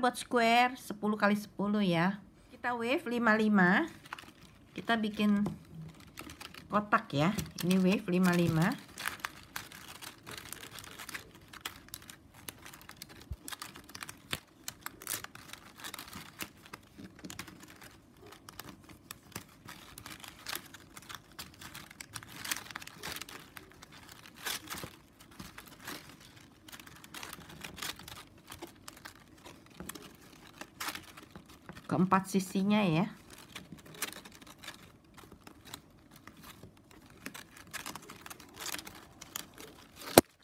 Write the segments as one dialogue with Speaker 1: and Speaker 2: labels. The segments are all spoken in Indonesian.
Speaker 1: buat square 10 kali 10 ya. Kita wave 55 kita bikin kotak ya. Ini wave 55 keempat sisinya ya.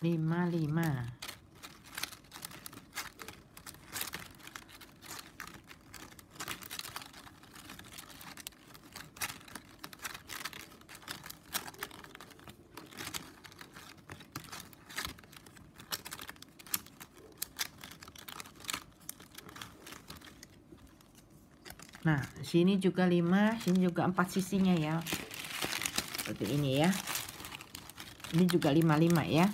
Speaker 1: Lima lima Nah, sini juga 5, sini juga 4 sisinya ya. Seperti ini ya. Ini juga 55 ya.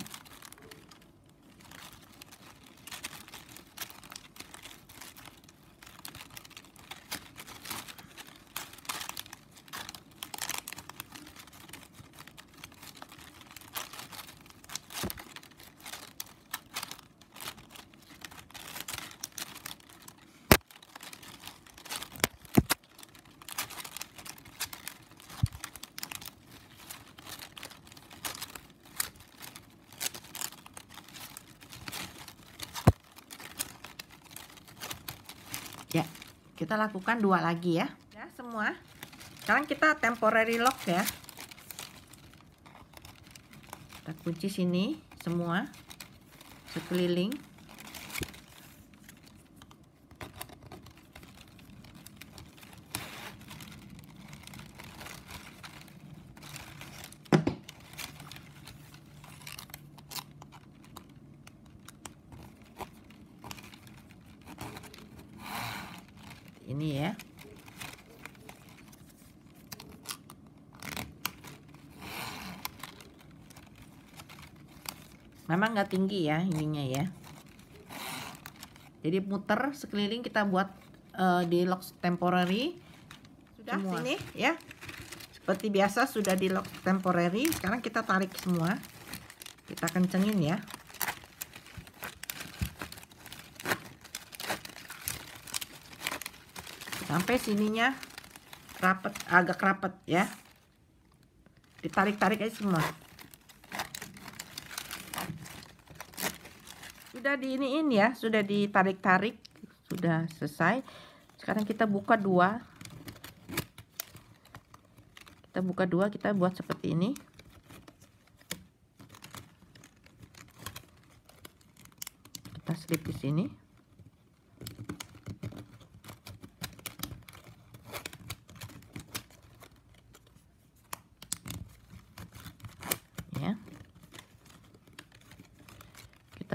Speaker 1: ya kita lakukan dua lagi ya. Ya semua. Sekarang kita temporary lock ya. Kita kunci sini semua. Sekeliling ini ya. Memang nggak tinggi ya ininya ya. Jadi muter sekeliling kita buat uh, di lock temporary. Sudah semua. sini ya. Seperti biasa sudah di lock temporary. Sekarang kita tarik semua. Kita kencengin ya sampai sininya rapet agak rapet ya. Ditarik-tarik aja semua. Sudah diiniin ya sudah ditarik-tarik sudah selesai. Sekarang kita buka dua. Kita buka dua kita buat seperti ini. Kita slip di sini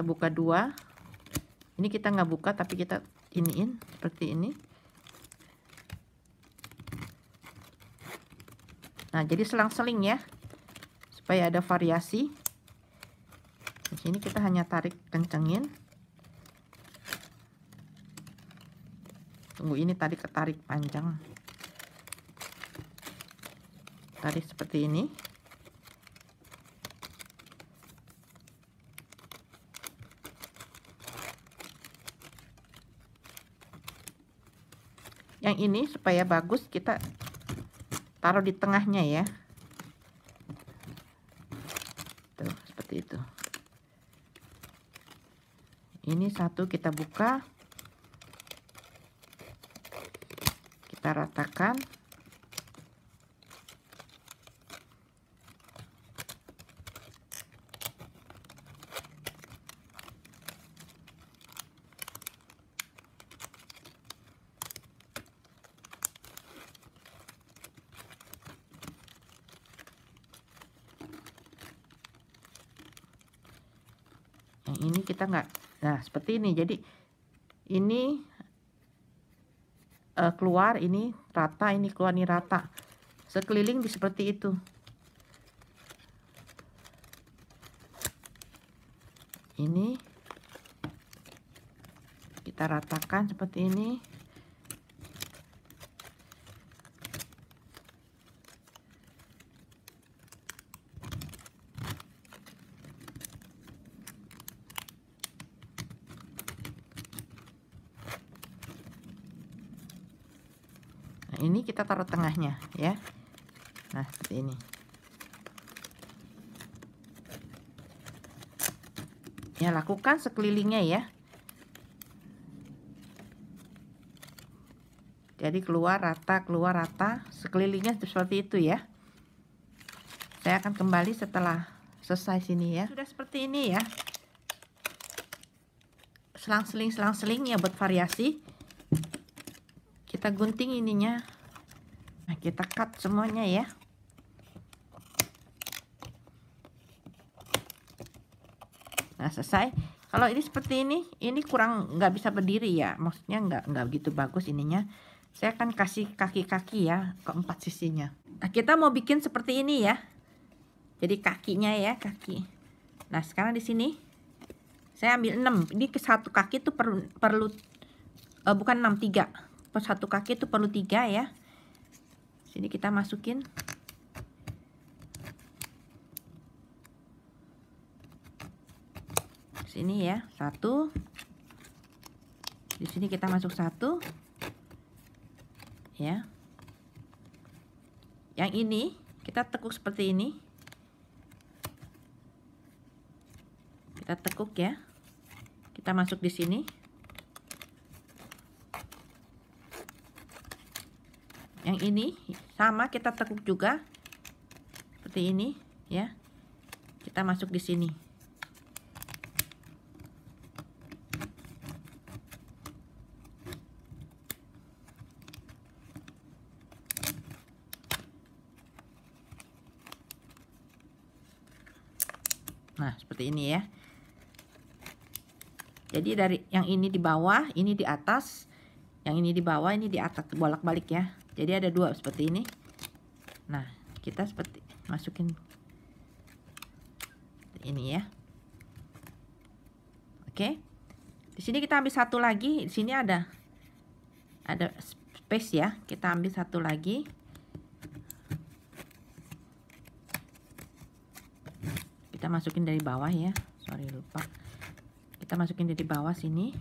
Speaker 1: kita buka dua. Ini kita nggak buka tapi kita iniin seperti ini. Nah jadi selang-seling ya supaya ada variasi. Di sini kita hanya tarik kencengin. Tunggu ini tadi ketarik panjang. Tarik seperti ini yang ini supaya bagus kita taruh di tengahnya ya. Tuh seperti itu. Ini satu kita buka. Kita ratakan yang ini kita nggak nah seperti ini. Jadi ini uh, keluar ini rata ini keluar ini rata. Sekeliling di seperti itu. Ini kita ratakan seperti ini Nah, ini kita taruh tengahnya ya. Nah, seperti ini. Ya, lakukan sekelilingnya ya. Jadi keluar rata, keluar rata, sekelilingnya seperti itu ya. Saya akan kembali setelah selesai sini ya. Sudah seperti ini ya. Selang-seling selang-seling ya buat variasi kita gunting ininya nah kita cut semuanya ya. Nah selesai. Kalau ini seperti ini ini kurang nggak bisa berdiri ya. Maksudnya nggak nggak begitu bagus ininya. Saya akan kasih kaki-kaki ya keempat sisinya. Nah kita mau bikin seperti ini ya. Jadi kakinya ya kaki. Nah sekarang di sini saya ambil 6 ini ke satu kaki itu perlu perlu uh, bukan 6 3 per satu kaki itu perlu tiga ya sini kita masukin. Sini ya satu. Di sini kita masuk satu. Ya. Yang ini kita tekuk seperti ini. Kita tekuk ya. Kita masuk di sini yang ini sama kita tekuk juga. Seperti ini ya. Kita masuk di sini. Nah seperti ini ya. Jadi dari yang ini di bawah ini di atas. Yang ini di bawah ini di atas bolak-balik ya jadi ada dua seperti ini. Nah kita seperti masukin ini ya. Oke. Di sini kita ambil satu lagi. Di sini ada ada space ya. Kita ambil satu lagi. Kita masukin dari bawah ya. Sorry lupa. Kita masukin dari bawah sini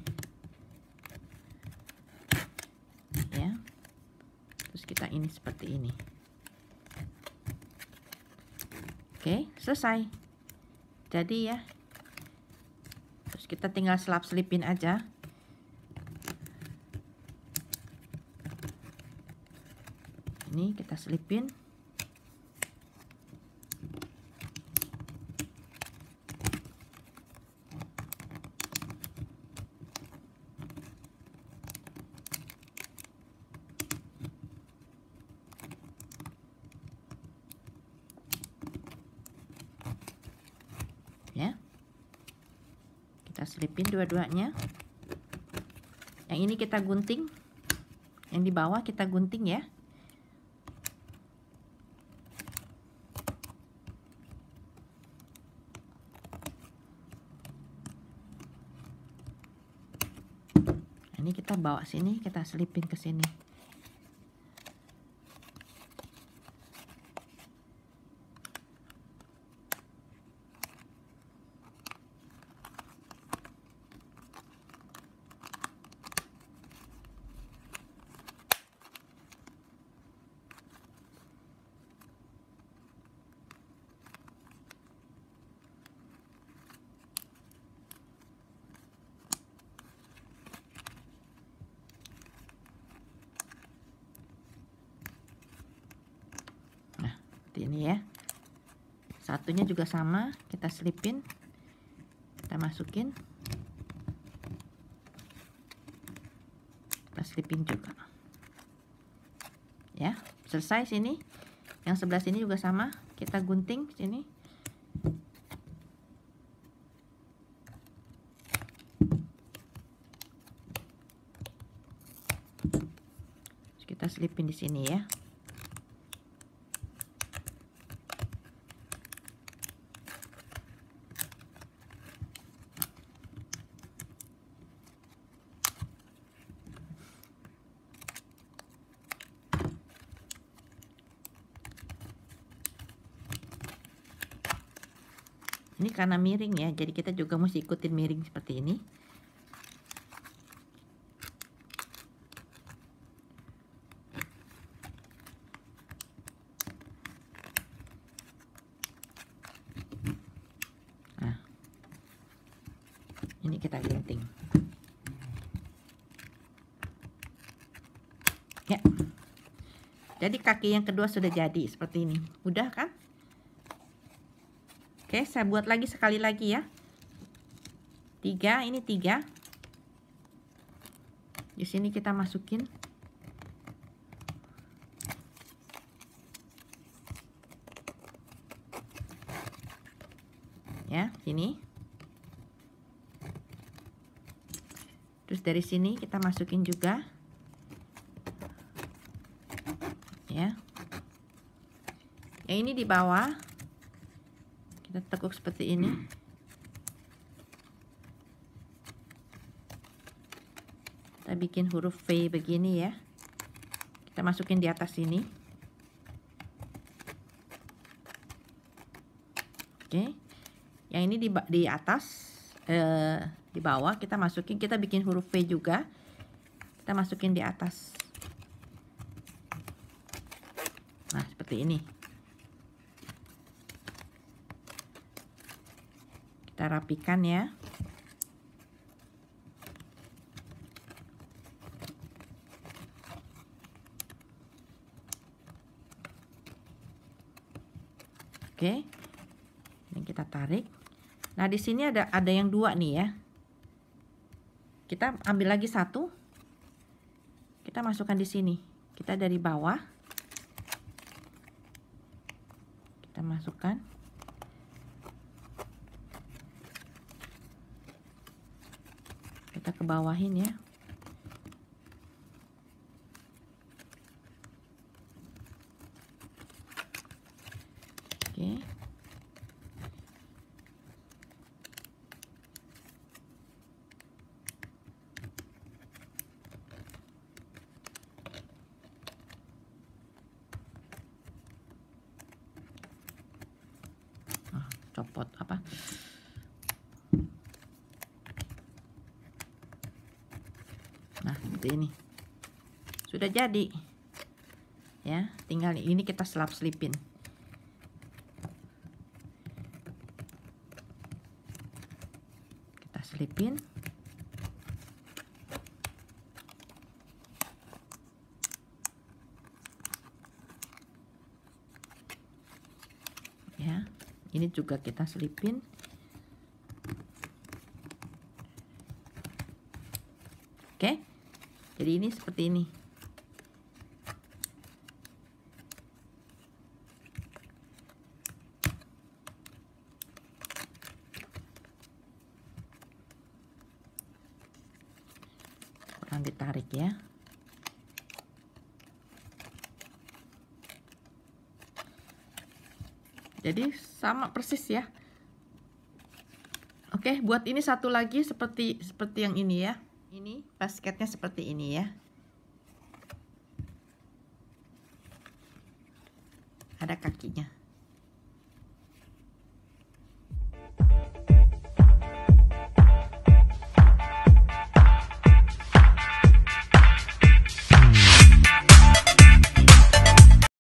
Speaker 1: kita ini seperti ini. Oke selesai. Jadi ya terus kita tinggal selap selipin aja. Ini kita selipin kita selipin dua-duanya. Yang ini kita gunting. Yang di bawah kita gunting ya. Ini kita bawa sini kita selipin ke sini ini ya. Satunya juga sama kita selipin kita masukin. Kita selipin juga. Ya selesai sini. Yang sebelah sini juga sama kita gunting sini. Kita selipin di sini ya ini karena miring ya jadi kita juga mesti ikutin miring seperti ini. Nah ini kita gunting ya. Jadi kaki yang kedua sudah jadi seperti ini. Udah kan saya buat lagi sekali lagi ya. Tiga, ini tiga. Di sini kita masukin. Ya, sini. Terus dari sini kita masukin juga. Ya. Yang ini di bawah kita tekuk seperti ini. Kita bikin huruf V begini ya. Kita masukin di atas sini. Oke. Yang ini di, di atas eh, di bawah kita masukin kita bikin huruf V juga. Kita masukin di atas. Nah seperti ini kita rapikan ya Oke, ini kita tarik. Nah di sini ada ada yang dua nih ya. Kita ambil lagi satu. Kita masukkan di sini. Kita dari bawah. Kita masukkan. Kita ke bawahin ya seperti ini. Sudah jadi. Ya tinggal ini kita selap selipin. Kita selipin. Ya ini juga kita selipin oke okay jadi ini seperti ini. Kurang ditarik ya. Jadi sama persis ya. Oke, buat ini satu lagi seperti seperti yang ini ya ini basketnya seperti ini ya. Ada kakinya